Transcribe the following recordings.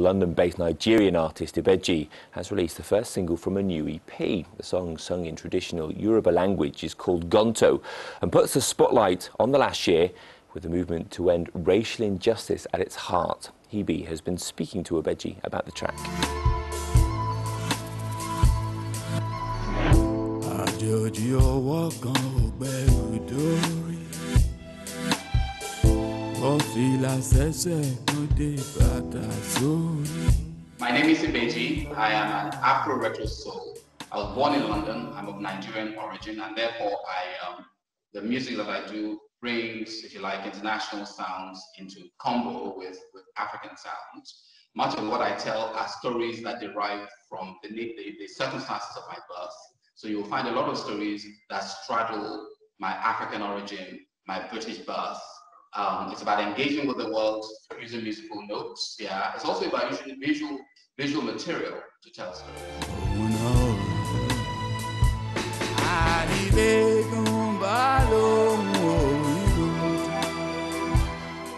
London-based Nigerian artist Ibejii has released the first single from a new EP. The song, sung in traditional Yoruba language, is called Gonto and puts the spotlight on the last year with the movement to end racial injustice at its heart. Hebe has been speaking to Ibejii about the track. My name is Ibejii. I am an Afro retro soul. I was born in London. I'm of Nigerian origin, and therefore, I um, the music that I do brings, if you like, international sounds into combo with, with African sounds. Much of what I tell are stories that derive from the, the, the circumstances of my birth. So you'll find a lot of stories that straddle my African origin, my British birth, um, it's about engaging with the world using musical notes. Yeah, it's also about using visual visual material to tell stories.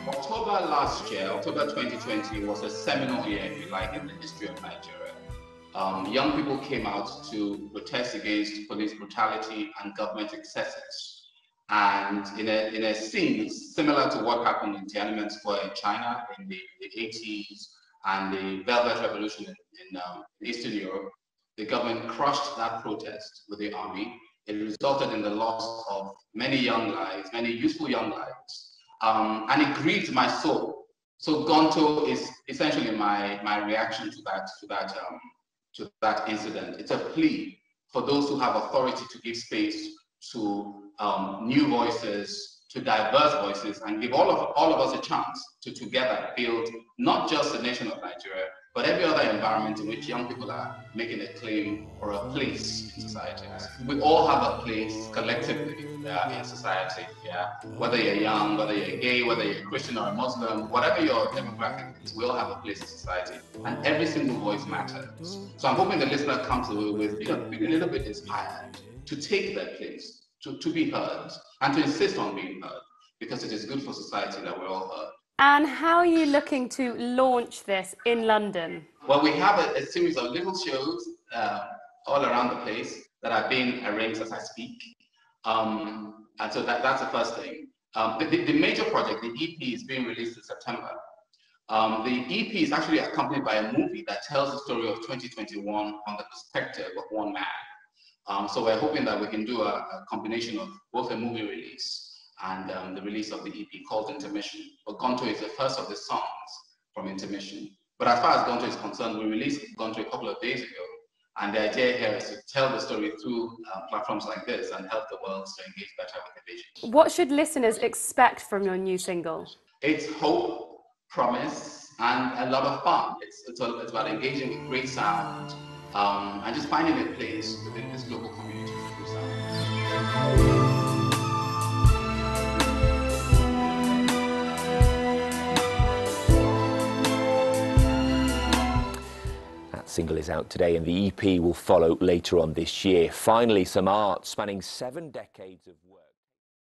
October last year, October 2020, was a seminal year, if you like, in the history of Nigeria. Um, young people came out to protest against police brutality and government excesses. And in a, in a scene similar to what happened in Tiananmen Square in China in the, the 80s and the Velvet Revolution in, in um, Eastern Europe, the government crushed that protest with the army. It resulted in the loss of many young lives, many useful young lives. Um, and it grieved my soul. So Gonto is essentially my, my reaction to that, to, that, um, to that incident. It's a plea for those who have authority to give space to um, new voices, to diverse voices, and give all of, all of us a chance to together build not just the nation of Nigeria, but every other environment in which young people are making a claim or a place in society. We all have a place collectively uh, in society. Yeah, whether you're young, whether you're gay, whether you're Christian or a Muslim, whatever your demographic is, we all have a place in society, and every single voice matters. So I'm hoping the listener comes away with you know, being a little bit inspired to take that place, to, to be heard, and to insist on being heard, because it is good for society that we're all heard. And how are you looking to launch this in London? Well, we have a, a series of little shows uh, all around the place that are being arranged as I speak. Um, and so that, that's the first thing. Um, the, the, major project, the EP, is being released in September. Um, the EP is actually accompanied by a movie that tells the story of 2021 from the perspective of one man. Um, so we're hoping that we can do a, a combination of both a movie release and um, the release of the EP called Intermission. But Gonto is the first of the songs from Intermission. But as far as Gonto is concerned, we released Gonto a couple of days ago. And the idea here is to tell the story through uh, platforms like this and help the world to engage better with the vision. What should listeners expect from your new single? It's hope, promise, and a lot of fun. It's, it's, it's about engaging with great sound, um, and just finding a place within this global community to do single is out today and the EP will follow later on this year. Finally, some art spanning seven decades of